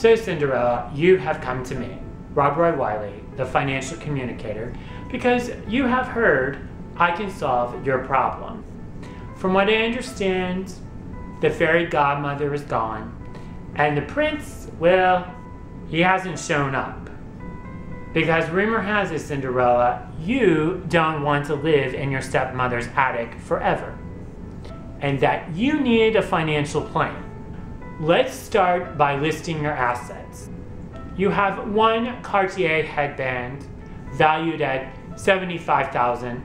So Cinderella, you have come to me, Robroy Wiley, the financial communicator, because you have heard I can solve your problem. From what I understand, the fairy godmother is gone, and the prince, well, he hasn't shown up. Because rumor has it, Cinderella, you don't want to live in your stepmother's attic forever. And that you need a financial plan. Let's start by listing your assets. You have one Cartier headband valued at 75,000.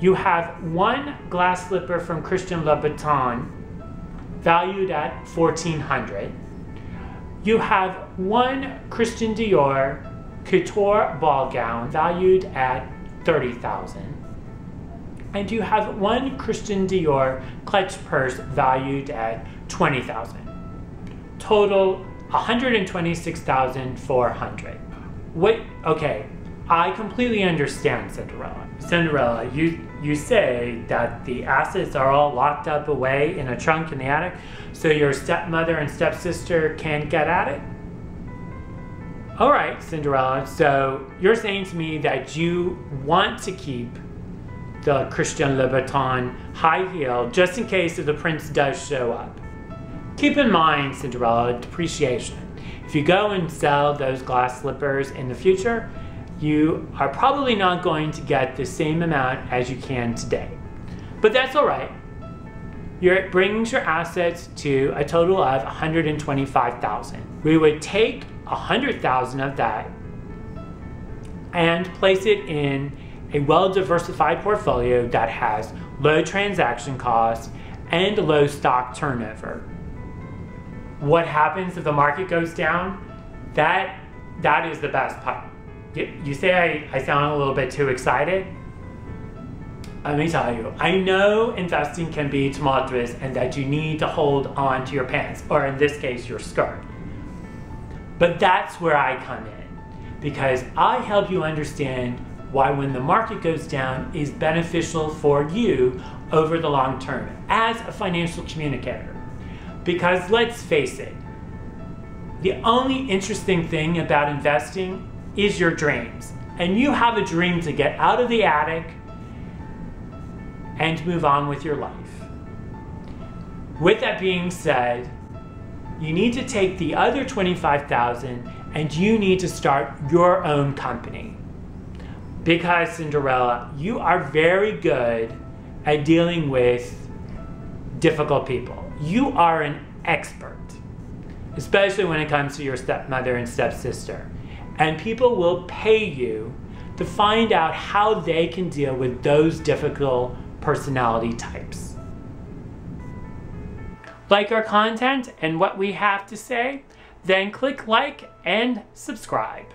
You have one glass slipper from Christian Louboutin valued at 1400. You have one Christian Dior couture ball gown valued at 30,000. And you have one Christian Dior clutch purse valued at 20,000. Total 126,400. What okay, I completely understand Cinderella. Cinderella, you you say that the assets are all locked up away in a trunk in the attic so your stepmother and stepsister can't get at it? All right, Cinderella. So you're saying to me that you want to keep the uh, Christian Louboutin high heel just in case if the prince does show up. Keep in mind, Cinderella, depreciation. If you go and sell those glass slippers in the future, you are probably not going to get the same amount as you can today. But that's all right. You're bringing your assets to a total of 125,000. We would take 100,000 of that and place it in a well-diversified portfolio that has low transaction costs and low stock turnover. What happens if the market goes down? That, that is the best part. You, you say I, I sound a little bit too excited? Let me tell you, I know investing can be tumultuous and that you need to hold on to your pants, or in this case, your skirt. But that's where I come in, because I help you understand why when the market goes down is beneficial for you over the long term as a financial communicator. Because let's face it, the only interesting thing about investing is your dreams. And you have a dream to get out of the attic and move on with your life. With that being said, you need to take the other 25,000 and you need to start your own company. Because Cinderella, you are very good at dealing with difficult people. You are an expert, especially when it comes to your stepmother and stepsister and people will pay you to find out how they can deal with those difficult personality types. Like our content and what we have to say? Then click like and subscribe.